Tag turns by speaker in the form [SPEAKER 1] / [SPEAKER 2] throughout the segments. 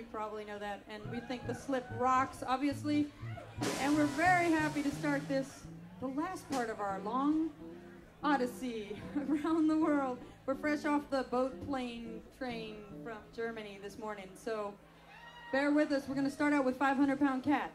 [SPEAKER 1] you probably know that. And we think the slip rocks, obviously. And we're very happy to start this, the last part of our long odyssey around the world. We're fresh off the boat, plane, train from Germany this morning. So bear with us. We're going to start out with 500 Pound Cat.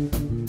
[SPEAKER 2] Thank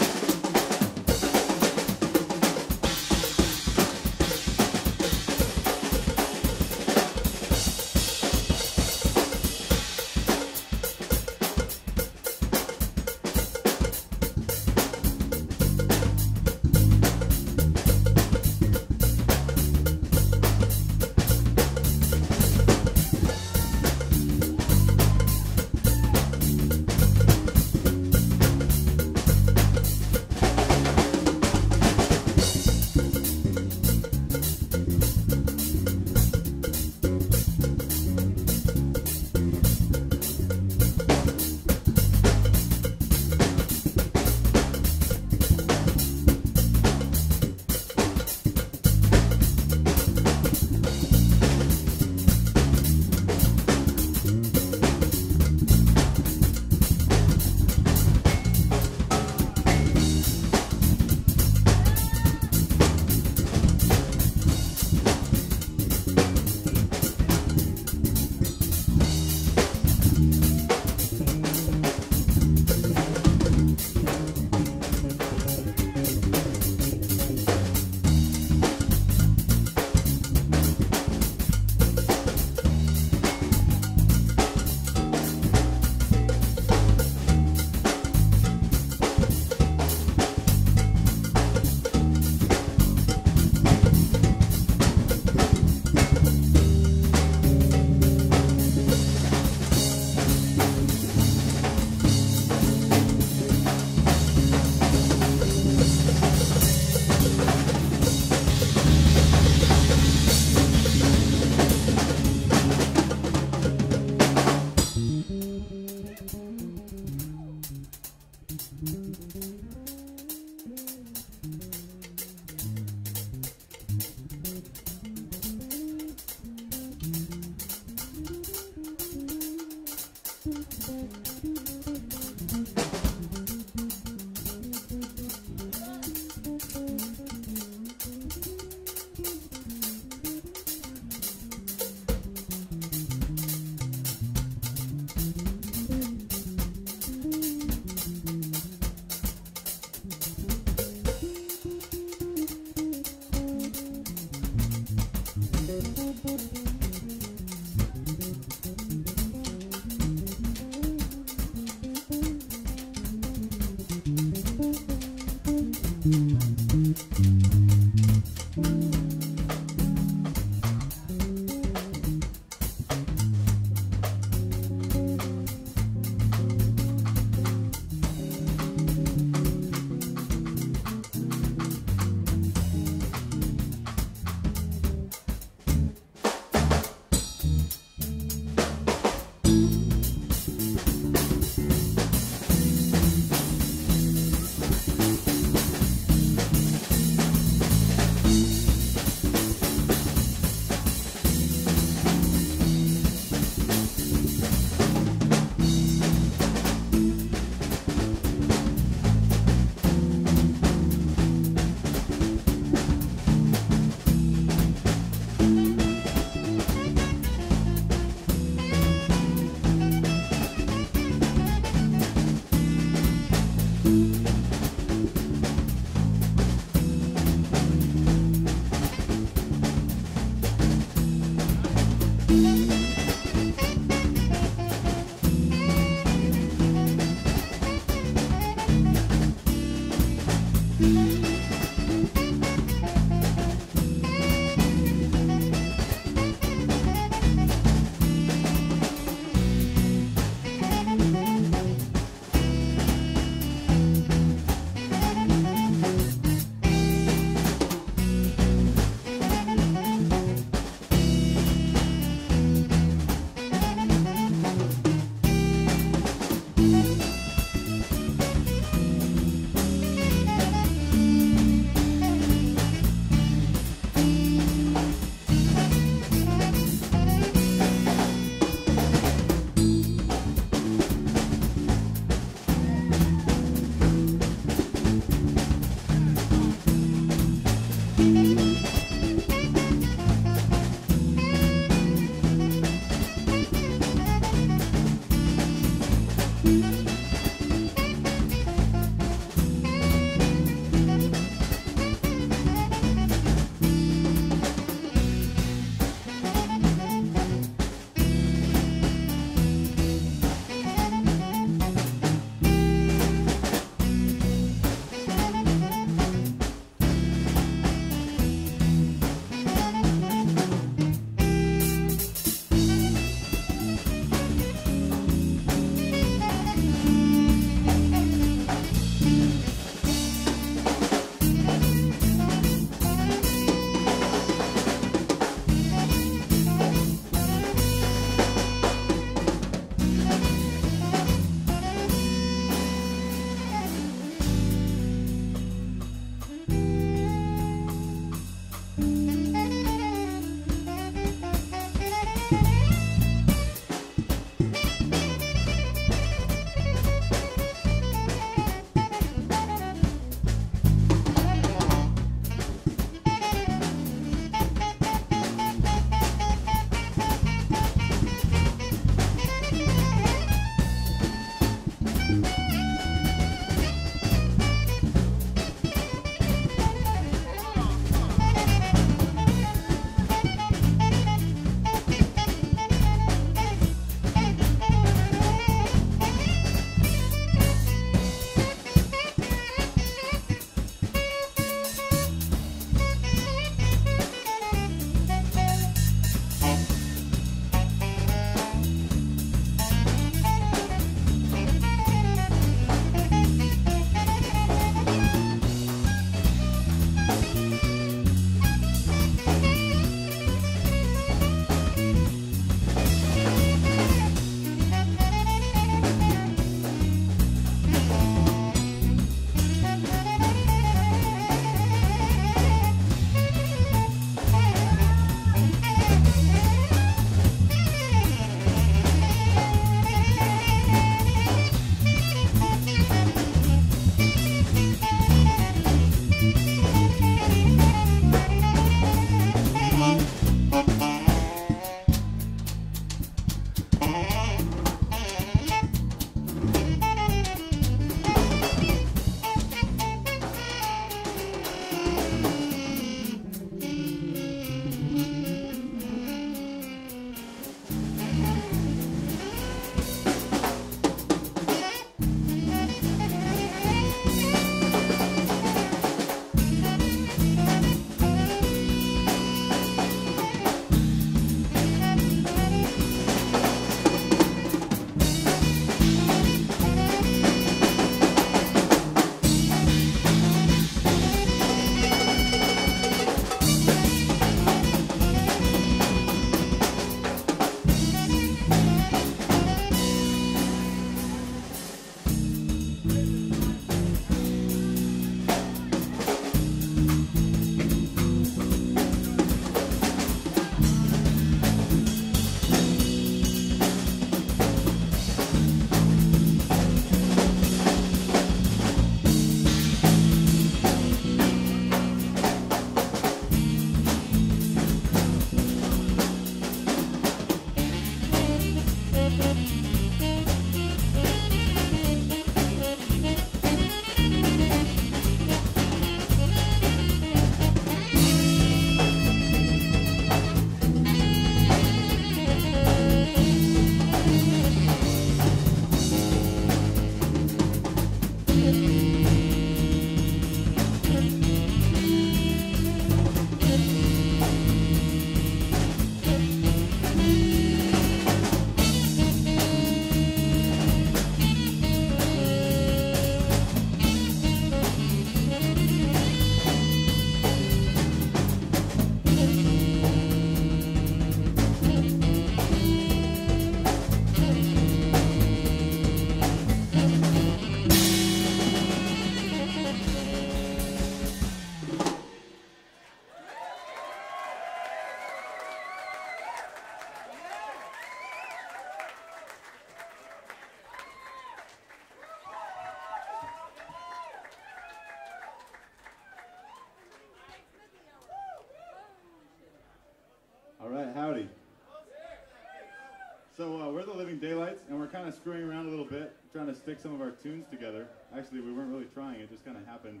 [SPEAKER 2] Daylights, and we're kind of screwing around a little bit, trying to stick some of our tunes together. Actually, we weren't really trying; it just kind of happened.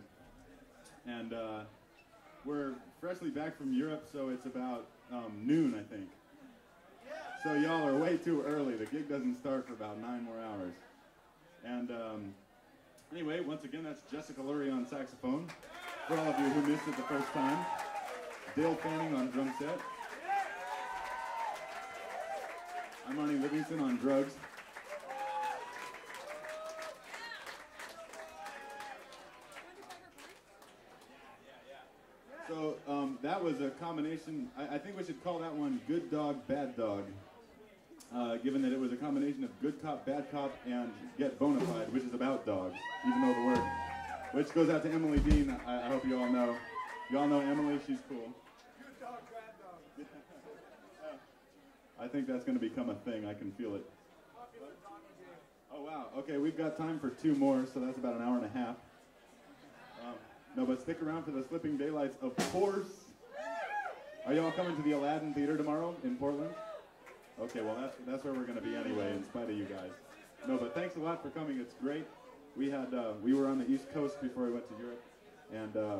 [SPEAKER 2] And uh, we're freshly back from Europe, so it's about um, noon, I think. So y'all are way too early. The gig doesn't start for about nine more hours. And um, anyway, once again, that's Jessica Lurie on saxophone. For all of you who missed it the first time, Dale Fanning on drum set. I'm Arne Livingston on drugs. So um, that was a combination. I, I, think we should call that one "Good Dog, Bad Dog," uh, given that it was a combination of "Good Cop, Bad Cop" and "Get Bone-A-Fide," which is about dogs, even though the word, which goes out to Emily Dean. I, I hope you all know. You all know Emily. She's cool.
[SPEAKER 3] Good dog, bad dog.
[SPEAKER 2] I think that's going to become a thing. I can feel it. Oh wow. Okay, we've got time for two more, so that's about an hour and a half. Um, no, but stick around for the Slipping Daylights, of course. Are y'all coming to the Aladdin Theater tomorrow in Portland? Okay, well that's that's where we're going to be anyway, in spite of you guys. No, but thanks a lot for coming. It's great. We had uh, we were on the East Coast before we went to Europe, and uh,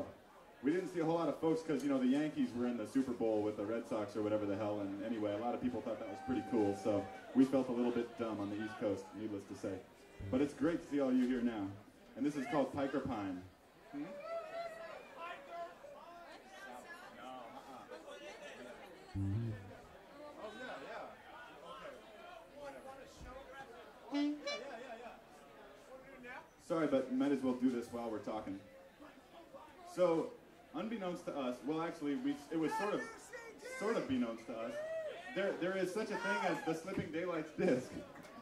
[SPEAKER 2] we didn't see a whole lot of folks because you know the Yankees were in the Super Bowl with the Red Sox or whatever the hell. And anyway, a lot of people thought that was pretty cool. So we felt a little bit dumb on the East Coast, needless to say. But it's great to see all you here now. And this is called Pike or Pine. Hmm? Sorry, but might as well do this while we're talking. So, unbeknownst to us, well, actually, we it was sort of sort of beknownst to us. There there is such a thing as the Slipping Daylights disc,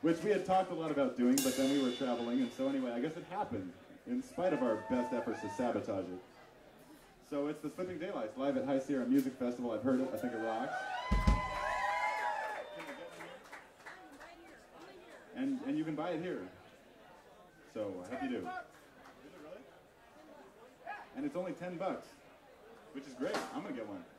[SPEAKER 2] which we had talked a lot about doing, but then we were traveling, and so anyway, I guess it happened in spite of our best efforts to sabotage it. So it's the Slipping Daylights live at High Sierra Music Festival. I've heard it. I think it rocks. And and you can buy it here. So I hope you do. And it's only 10 bucks, which is great. I'm to get one.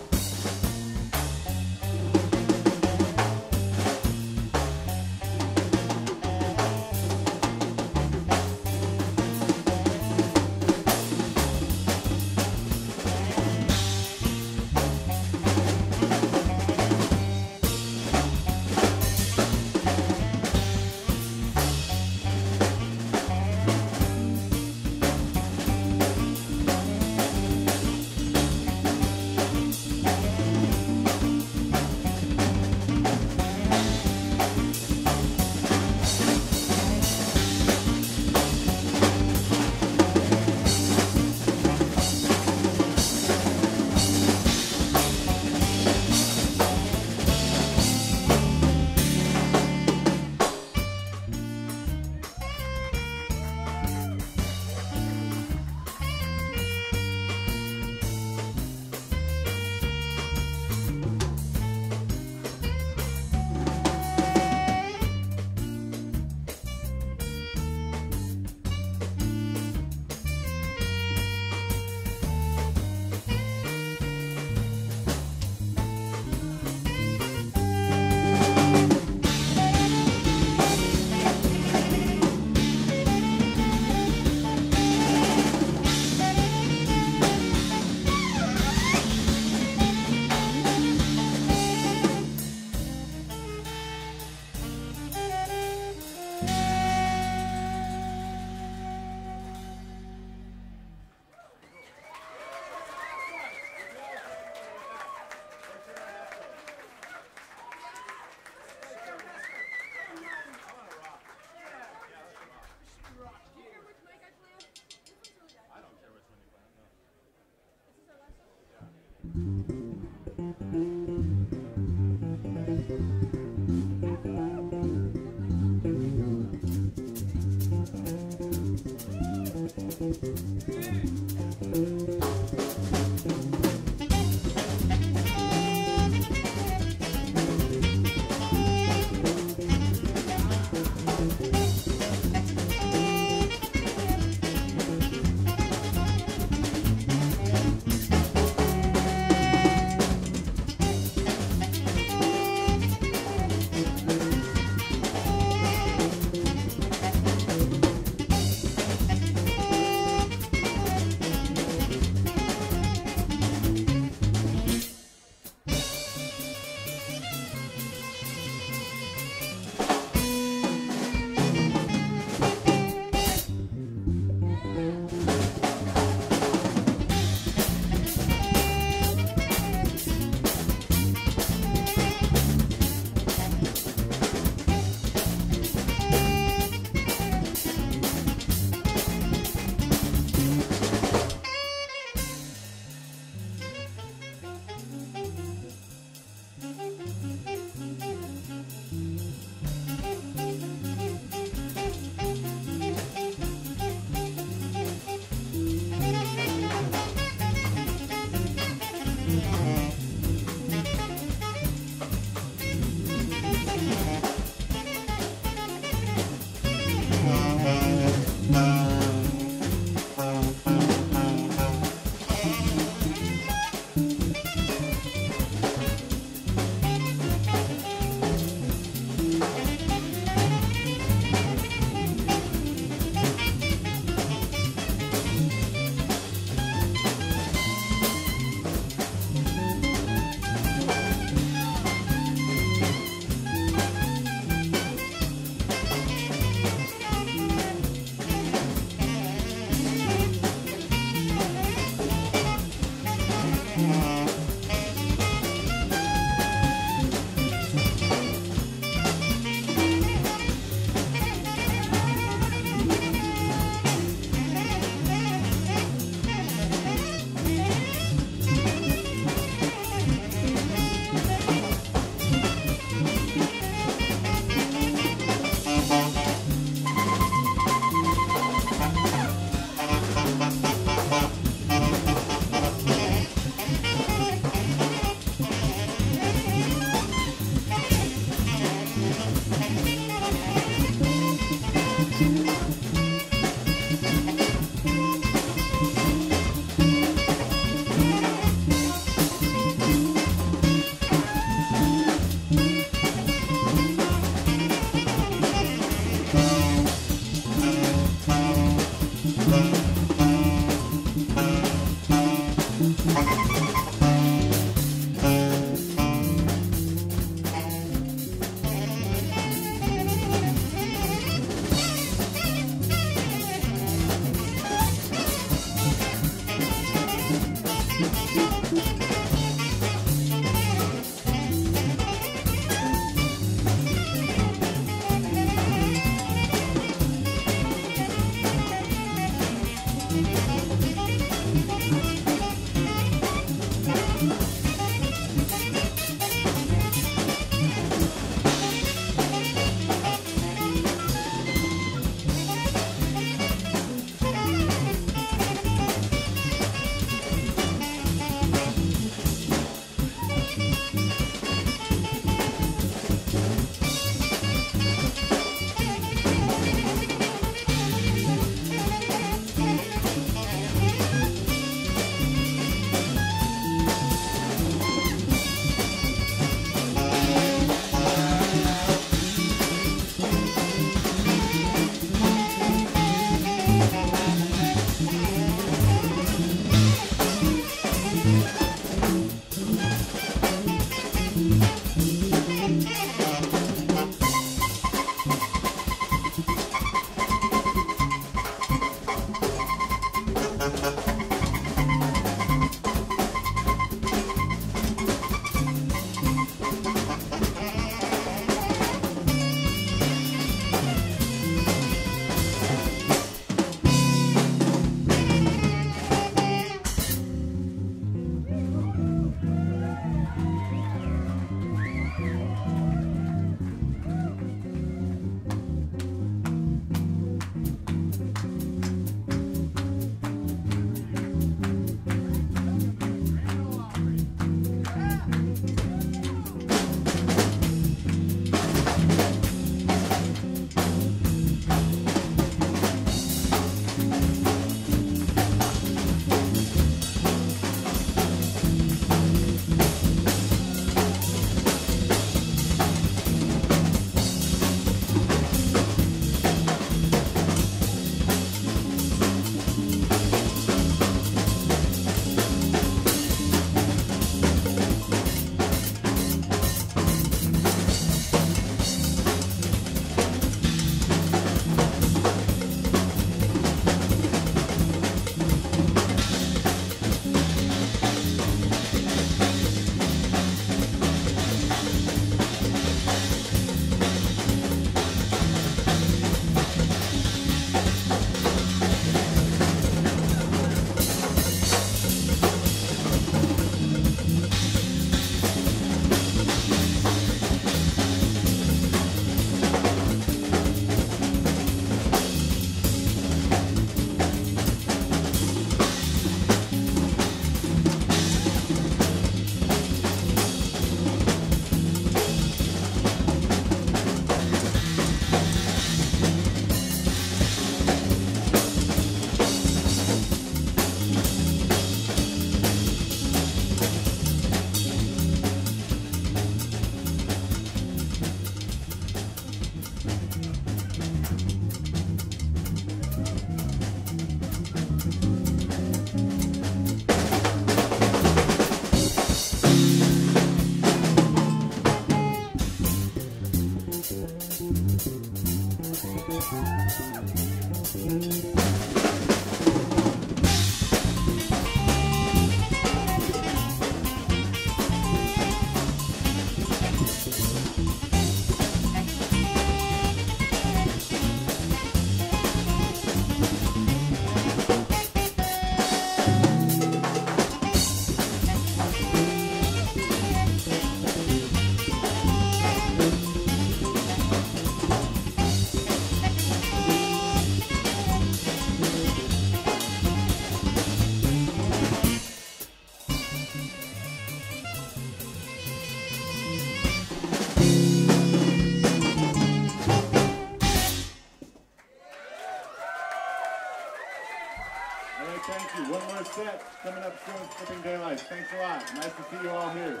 [SPEAKER 2] Coming up soon, Slipping Daylights. Thanks a lot. Nice to see you all here.